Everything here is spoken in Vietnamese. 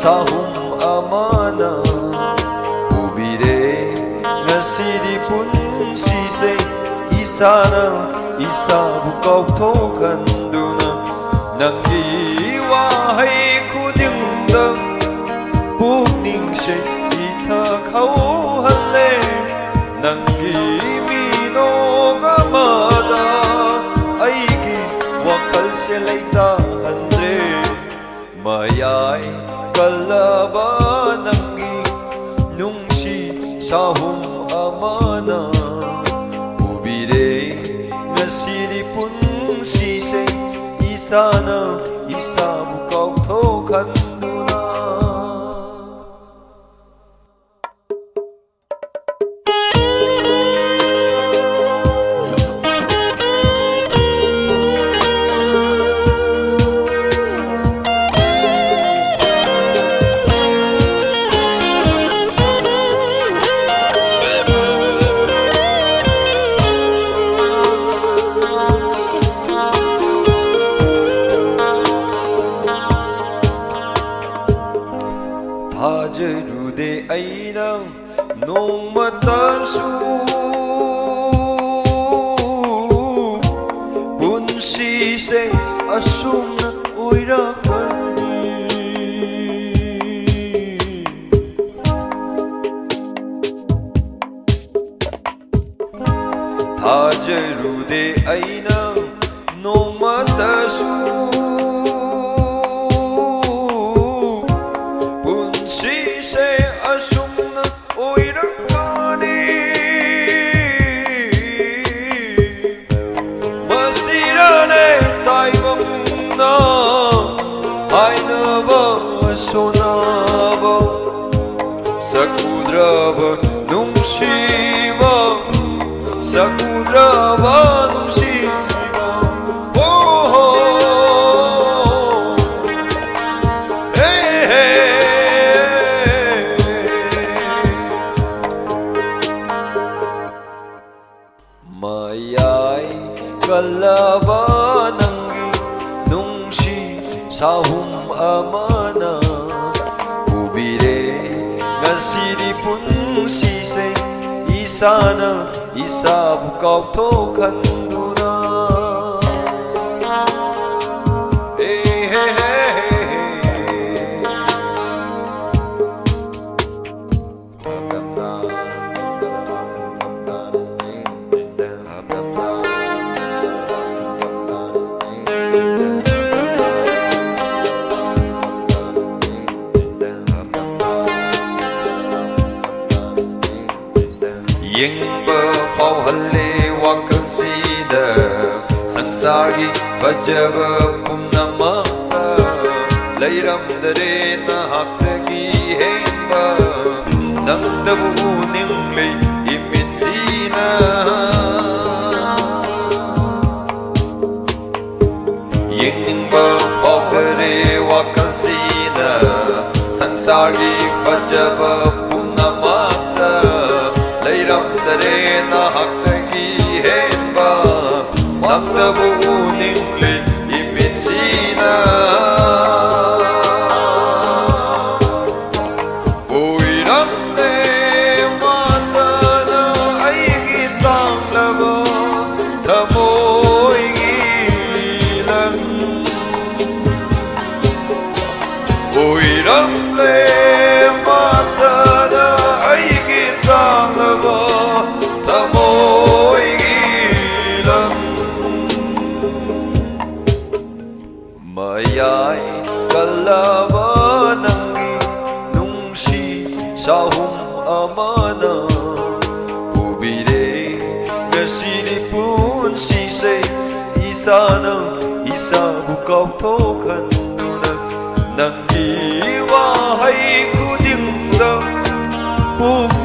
sahum amana, ubire ngasidi punsise isana, isabu kautokhanduna nangi wahay khudingda pukningse ithakauhalle nangi minogamada aigi wakalse leitahandre mayay kalaba nangi nungsi sahum amana. Ubire ngasidi punsise isana ᱡᱟᱹᱨᱩ ᱫᱮ ᱟᱭᱱᱟᱝ ᱱᱚᱝᱢᱟ ᱛᱟᱨᱥᱩ ᱯᱩᱱᱥᱤ ᱥᱮ ᱟᱥᱩᱢᱱᱟ 오이라가니 다제루데 아이나 노마다수 aynava sonava sakudrava numshiva sakudrava numshiva oh, oh. hey, hey. mayai kalava sahum amanah Ubire nasiri pun siseng Isana isab kau tokan بفضلي وقصيدة سنساري فجب قمنا مقتا ليرم درين حقتكي هينبا نم تبونين لي إمت سينا ينين بفضلي وقصيدة سنساري فجب قمنا रे नी हेब भक्ताव निीना sahum amana ubire ngasidi punsise isana isabu kautokhanduna nangi wahay kudingda pukningse